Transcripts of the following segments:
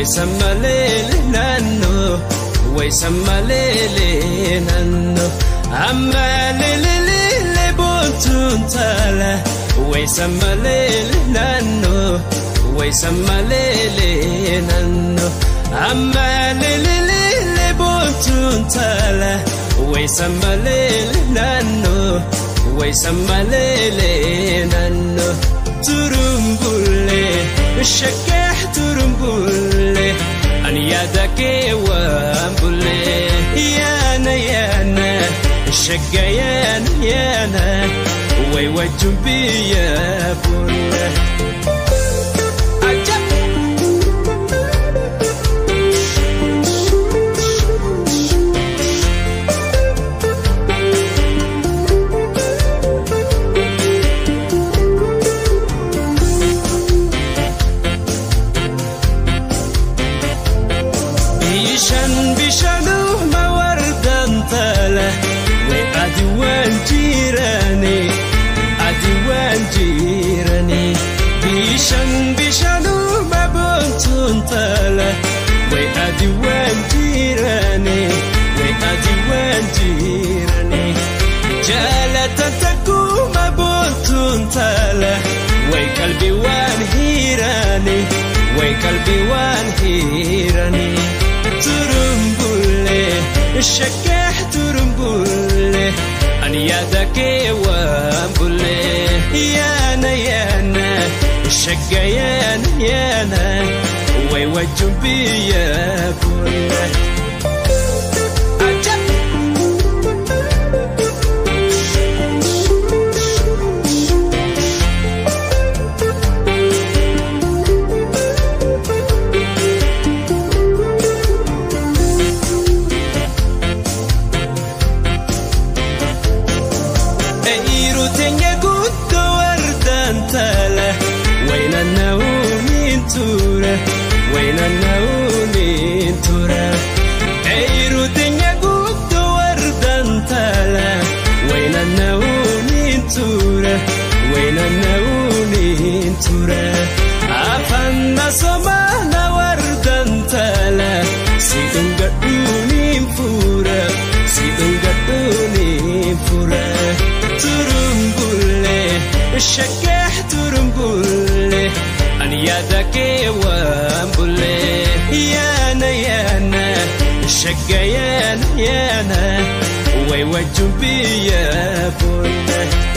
Waysan maleelee naannoo waysan maleelee naannoo amaleeleelee boontuun taala waysan maleelee naannoo waysan maleelee naannoo شقيان يانا ويوجن بيا بونه عدوان جيراني عدوان جيراني بيشن بيشنو ما بنتون طالة وعدوان جيراني وعدوان جيراني جالة تقوم بنتون طالة وقلبي وان هيراني وقلبي وان هيراني ترنبولي الشكاية يا ذكي وقول يا انا يا انا الشقة يا انا يا انا بيا الشكاح ترمبولي أن يا ذكي وامبولي يا أنا يا أنا الشقة يا أنا يا أنا ويوجه بيا فولي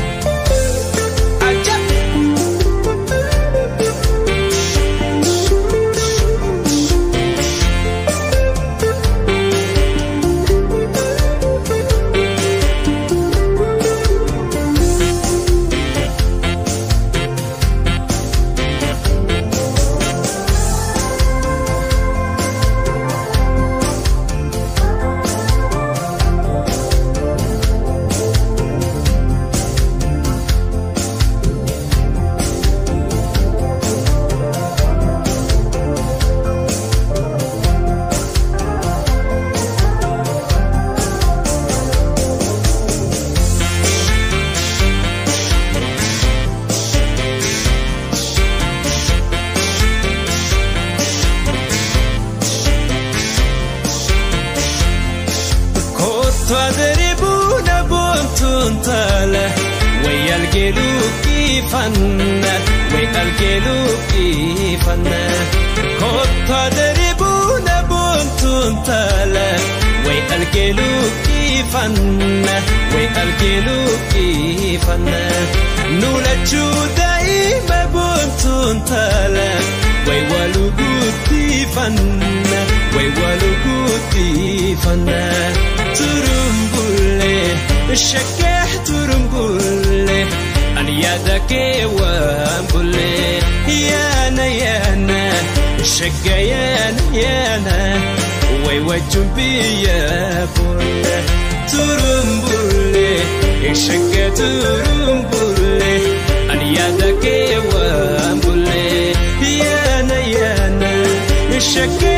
ويا القلوب كيفنا ويا القلوب كيفنا كنت دربونا بنتون تلا ويا القلوب كيفنا ويا القلوب كيفنا نولجو دائما بنتون تالا ويا القلوب كيفنا ويا القلوب كيفنا ترمبولي الشكاح ترمبولي يا ذكي وامبلي يا انا يا انا الشقة يا انا يا انا ويوجه بي يا بولي ترمبولي الشقة ترمبولي انا يا ذكي وامبلي يا انا يا انا الشقة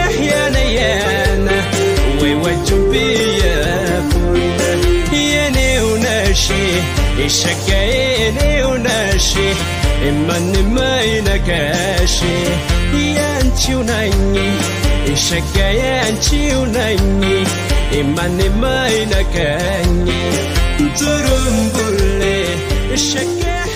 nashi, ishakai ne unashi, iman mai nakashi, yanchi unani, ishakai yanchi unani, iman mai nakani, zurumbule, ishakai.